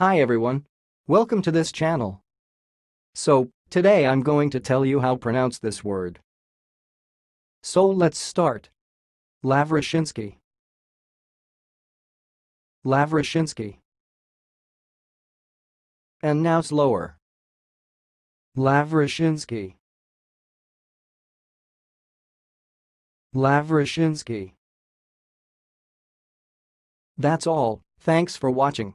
Hi everyone. Welcome to this channel. So, today I'm going to tell you how pronounce this word. So let's start. Lavrushinsky. Lavrushinsky. And now slower. Lavrushinsky. Lavrushinsky. That's all, thanks for watching.